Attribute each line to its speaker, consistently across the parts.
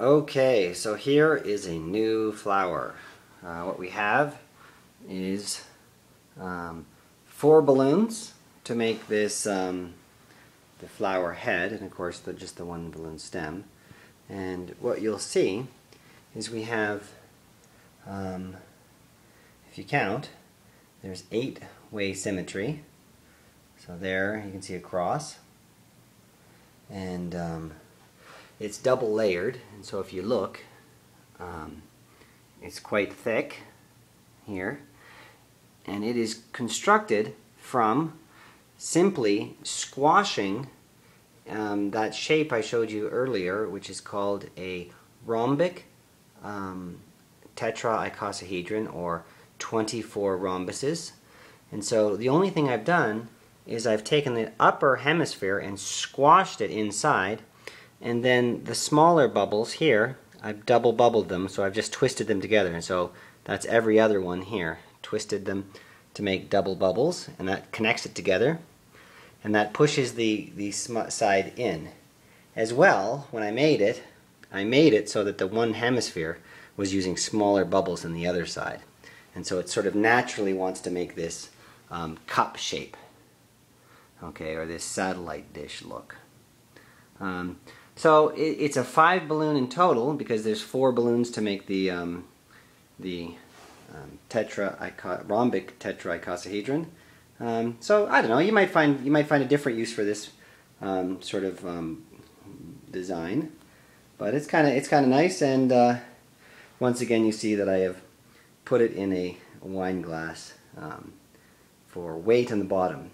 Speaker 1: Okay, so here is a new flower. Uh, what we have is um, four balloons to make this um, the flower head, and of course the, just the one balloon stem. And what you'll see is we have, um, if you count, there's eight way symmetry. So there you can see a cross. And um, it's double layered, and so if you look, um, it's quite thick here. And it is constructed from simply squashing um, that shape I showed you earlier, which is called a rhombic um, tetraicosahedron or 24 rhombuses. And so the only thing I've done is I've taken the upper hemisphere and squashed it inside and then the smaller bubbles here, I've double bubbled them, so I've just twisted them together. And so that's every other one here. Twisted them to make double bubbles, and that connects it together. And that pushes the, the side in. As well, when I made it, I made it so that the one hemisphere was using smaller bubbles than the other side. And so it sort of naturally wants to make this um, cup shape, okay, or this satellite dish look. Um, so it, it's a five balloon in total because there's four balloons to make the um, the um, tetra rhombic tetraicosahedron. Um, so I don't know. You might find you might find a different use for this um, sort of um, design, but it's kind of it's kind of nice. And uh, once again, you see that I have put it in a wine glass um, for weight on the bottom,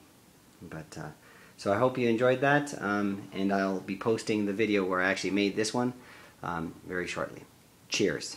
Speaker 1: but. Uh, so I hope you enjoyed that, um, and I'll be posting the video where I actually made this one um, very shortly. Cheers.